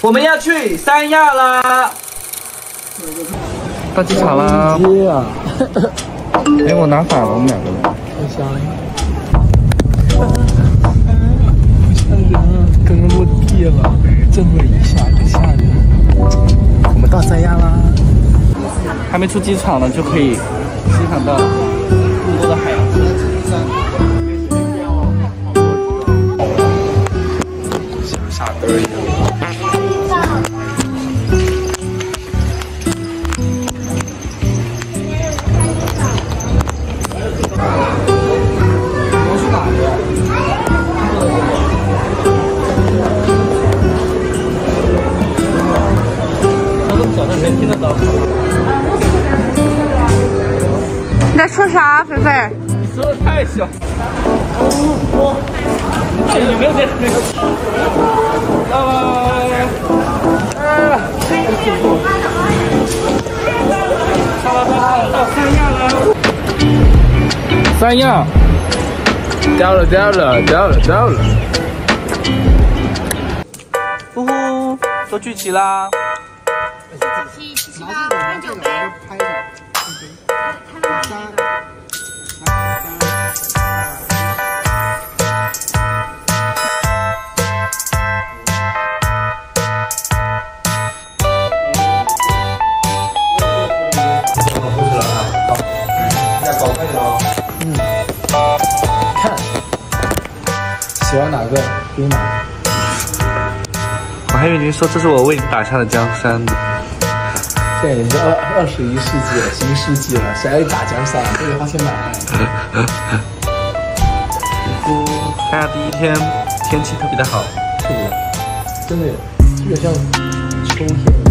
我们要去三亚啦！到机场啦！接啊！哎，我拿反了，我们两个人。太香了！吓人！刚刚落地了，震了一下，一下人。我们到三亚啦！还没出机场呢，就可以欣赏到说啥，菲菲？你说的太小。哎，有没有这？来来来来来，哎，到了到了到三亚了。三亚，到了到了到了到了。呼呼，都聚齐啦！哪个丢哪个。我还以为您说这是我为你打下的江山呢。现在已经二二十一世纪了，新世纪了，谁还打江山？这个花钱买。看下第一天天气特别的好，是的，真的有，有点像秋天。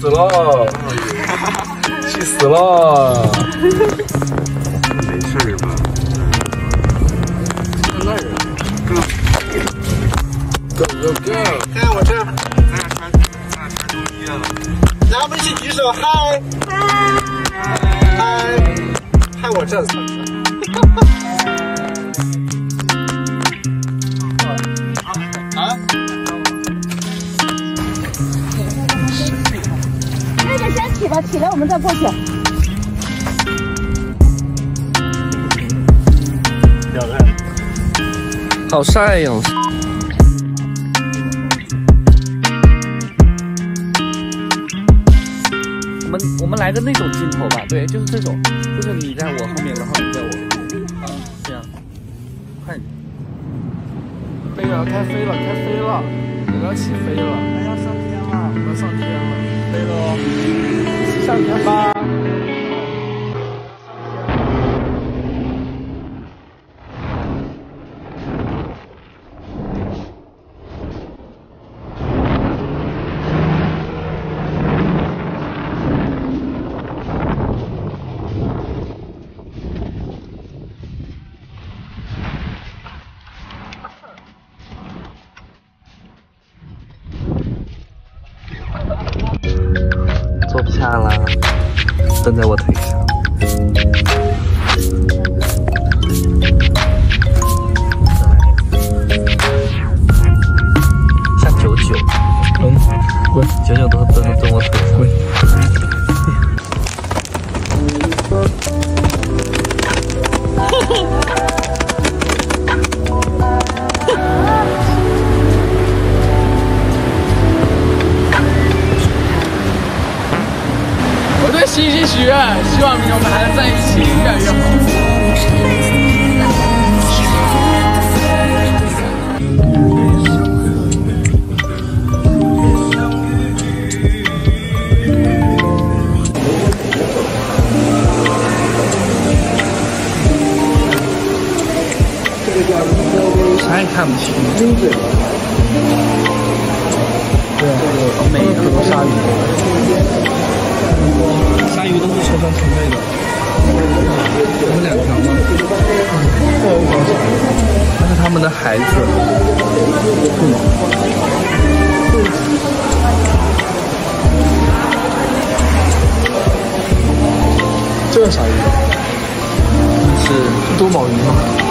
死了！气死了！没事吧？那人，Go Go Go！看我这，咱们一起举手，嗨，嗨，嗨我这算啊？起来我们再过去。好晒哟、我们我们来个那种镜头吧，对，就是这种，就是你在我后面，然后你在我后面，啊，这样，快点，飞了，开飞了，开飞了，我要起飞了，要上天了，我要上天了，飞了少年吧。看了，蹲在我腿上。星星许愿，希望明年我们还能在一起，越来越好。啥也看不清。他们的孩子，这个啥鱼，是多宝鱼吗？